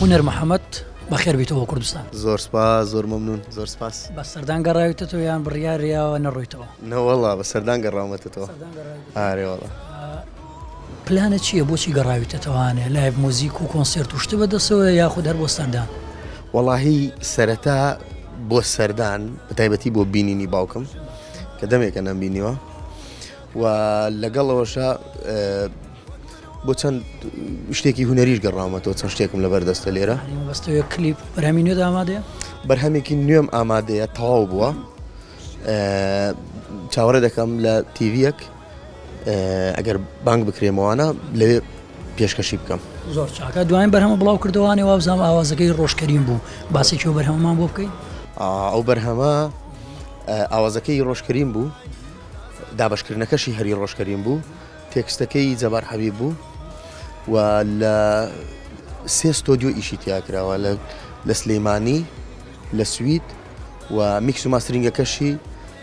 هونەر محەممەد بەخێر بیتەوە کوردستان زۆر سپا زۆر مەمنون زۆر سپاس بە سەردان گەڕاویتە تۆ یان بڕیاریاوە نەڕۆیتەوە نەوەڵا بە سەردان گەڕامەتەوە ئارێوەڵە پلانت چیە بۆچی گەڕاویتە تەوانێ لایڤ موزیک و کۆنسێرت و شتە بەدەستەوەیە یاخود هەر بۆ سەردان؟ وەڵاهی سەرەتا بۆ سەردان بەتایبەتی بۆ بینینی باوکم کە دەمێکە نەمبینیوە و لەگەڵەوەشە بۆ چەند شتێکی هوەریش گەڕامەتەوە چەند شتێکم لە بەردەستە لێرە بەستەوە کلیپ بەرهەمی نوێ ئامادەیە بەرهەمێکی نوێم ئامادەیە تەواو بووە چاوەڕێ دەکەم لە تیڤەک ئەگەر بانگ بکرێمەوانە لەوێ پێشکەشی بکەم زۆر چاکە دوایین بەرهەمە بڵاو کردوانێ وابزانام ئاوازەکەی ڕۆژکەریم بوو باسی چۆ بەرهەمان بۆ بکەیت ئەو بەرهەمە ئاوازەکەی ڕۆژکەریم بوو دابشکردنەکەشی هەری ڕۆژکەریم بوو تێکستەکەی جەبار حەبی بوو و لە سێ ستۆدیو ئیشی تیاکراوە لە لە سلەیمانی لە سوید و میکس و ماسترینگەکەشی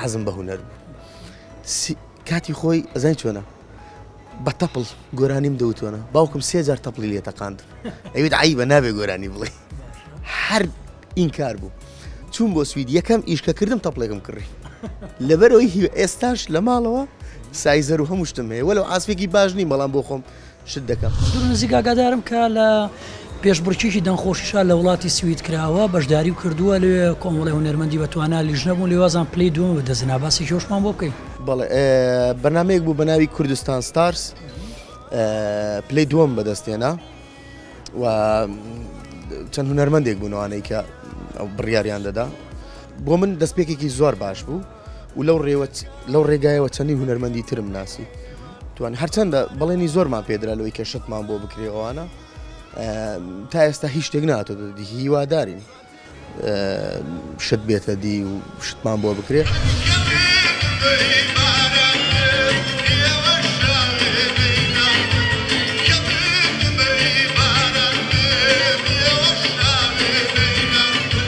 حەزم بە هونەر بوو کاتی خۆی ئەزای چۆنە بە تەپڵ گۆرانیم دەوتۆنە باوکم سێجار تەپڵی لێ تەقاند ئەویت عی بە نابێ گۆرانی بڵێ هەر این کار بوو چوون بۆ سوید یەکەم ئیشکە کردم تەپڵێکم کڕی لەبەرەوەی هی ئێستاش لە ماڵەوە سایزەر و هەمووشتم هەیە وەلو ئاسپێکی باش نیم بەڵام بۆ خۆم شت دەکەم. زۆر نزیک ئاگادارم کە لە پێشبڕکێکی دەنگخۆشیشا لە وڵاتی سوید کراوە، بەشداری و کردووە لەوێ کۆمەڵی هونەرمەندی بە توانا لیژنە بوون لێ وازان پلەی دووەمە بە دەستنا باسێکی هۆشمان بۆ بکەی. بەڵێ بەرنمەیەک بوو بە ناوی کوردستان ستارس پلەی دووەم بەدەستێنا و چەند هونەرمەندێک بوونەوانەی کە بڕیاریان دەدا بۆ من دەستپێکێکی زۆر باش بوو. و لەو ڕێوە لەو ڕێگایەوە چەندی هونەرمەندی ترم ناسی توان هەرچەندە بەڵێنی زۆرمان پێدرا لەوەی کە شتمان بۆ بکرێ ئەوانە تا ئێستا هیچ شتێک ناتۆ دەدی هیوادارین شت بێتە دی و شتمان بۆ بکرێت.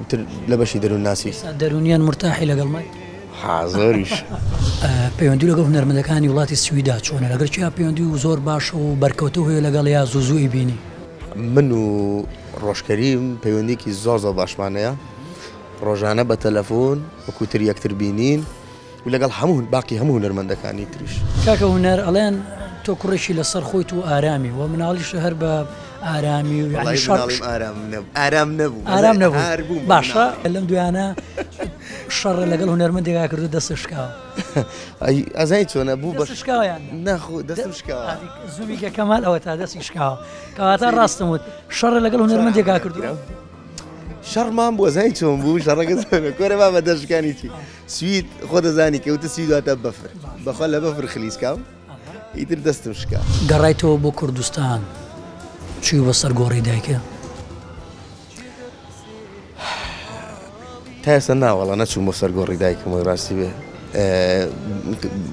ئیتر لە بەشی دەروونناسی. ئێستا دەروونییان مورتاحی لەگەڵ مایک. ها زۆریش. پەیوەندی لەگەڵ هونەرمەندەکانی وڵاتی سویدا چۆنە؟ لەگەڵ کێیان پەیوەندی و زۆر باشە و بەرکەوتەو هەیە لەگەڵ یا زوو زوو ئەیبینی؟ من و ڕۆژکەریم پەیوەندییەکی زۆر زۆر باشمان هەیە، ڕۆژانە بە تەلەفۆن وەکووتر یەکتر بینین، و لەگەڵ هەموو باقی هەموو هونەرمەندەکانی تریش. کاکە هونەر ئەڵێن تۆ کوڕێکی لەسەر خۆیت و ئارامی و مناڵیش هەر بە ئارامی و یعنی شەڕ وڵای مناڵیم ئارام نەبوو ئارام نەبوو ئارام نەبوو مەزەی هار بووم باشە مناڵی. لەم دویانە شەڕ لەگەڵ هونەرمەندێکا کردو دەستت شکاوە ئەی ئەزای چۆنە بوو بەش دەستت شکاوە یان نا؟ ناخۆ دەستم شکاوە ئادی زووی کە کەمال ئەوە تا دەستی شکاوە کەواتە ڕاستم وت شەڕ لەگەڵ هونەرمەندێکا کردووە شەڕمان بوو ئەزای چۆن بوو شەڕەکە چۆنە کۆرە بابە دەشکانی چی سوید خۆ دەزانی کەوتە سوید واتە بەفر بەخوا لە بەفر خلیسکاو ئیتر دەستم شکا گەڕایتەوە بۆ کوردستان چی بە سەر گۆڕی دایکە تا ئێستا ناوەڵە نەچوم بۆ سەر گۆڕی دایکمەوەی ڕاستی بێ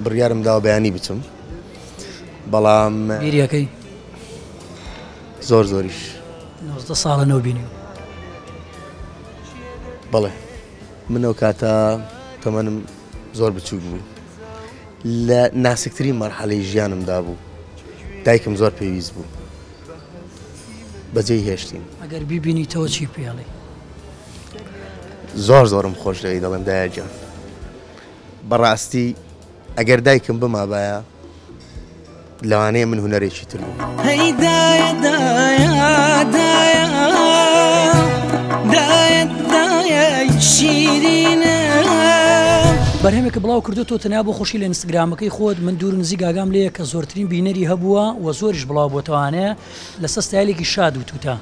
بڕیارم داوە بەیانی بچم بەڵام بیریەکەی زۆر زۆریش ساڵە نەوبینی بەڵێ من ئەو کاتە تەمەنم زۆر بچووک بوو لە ناسکترین مەرحەلەی ژیانمدا بوو دایکم زۆر پێویست بوو بەجێی هێشتین ئەگەر بیبینی تۆ چی پێڵێ زۆر زۆرم خۆش دەوی دەڵێم دایجان بەڕاستی ئەگەر دایکم بمابایە لەوانەیە من هونەرێکی تر بوو. بەرهەمێکە بڵاو کردو تۆ تەنیا بۆ خۆشی لە ئینستاگرامەکەی خۆت من دوور نزی گاگام لێ کە زۆرترین بینەری هەبووە و زۆریش بڵاو بۆتەوانەیە لەسەر ستایلێکی شاد و تووتە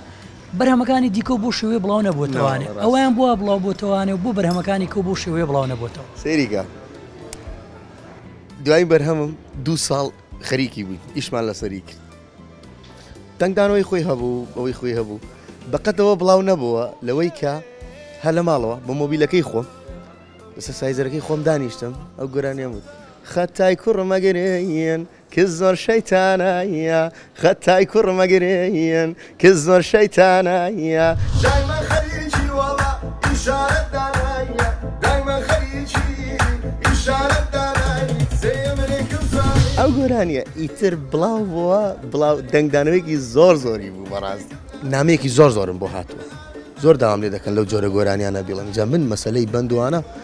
بەرهەمەکانی دیکەو بەو شێوەیە بڵاو نەبووەتەوانێ ئەوەیان بۆوا بڵاو بۆتەوانێ و بۆ بەرهەمەکانی کەو بەو شێوەیە بڵاو نەبۆتەوە. سەیری کە دوایین بەرهەمم دوو ساڵ خەریکی بووین ئیشمان لەسەری کرد دەنگدانەوەی خۆی هەبوو ئەوەی خۆی هەبوو بەقەدەوە بڵاو نەبووە لەوەی کە هەر لە ماڵەوە بە مۆبیلەکەی خۆم لەسەر سایزەرەکەی خۆم دانیشتم ئەو گۆرانیان بوو خەتای کوڕمەگەرێن کز زۆر شەیتانە خەتای کوڕ مەگرێن کز زۆر شەیتانە دایمە خەریکی وەڵا ئیشارەت دانایە دایمە خەریکی ئیشارەت دانای سێ منێ کم زۆر ئەو گۆرانیە ئیتر بڵاو بووە بڵاو دەنگدانەوەیەکی زۆر زۆری بوو بەڕاست نامەیەکی زۆر زۆرم بۆ هاتووە زۆر داوام لێ دەکەن لەو جۆرە گۆرانیانە بیڵێن جا من مەسەلەی بەندوانە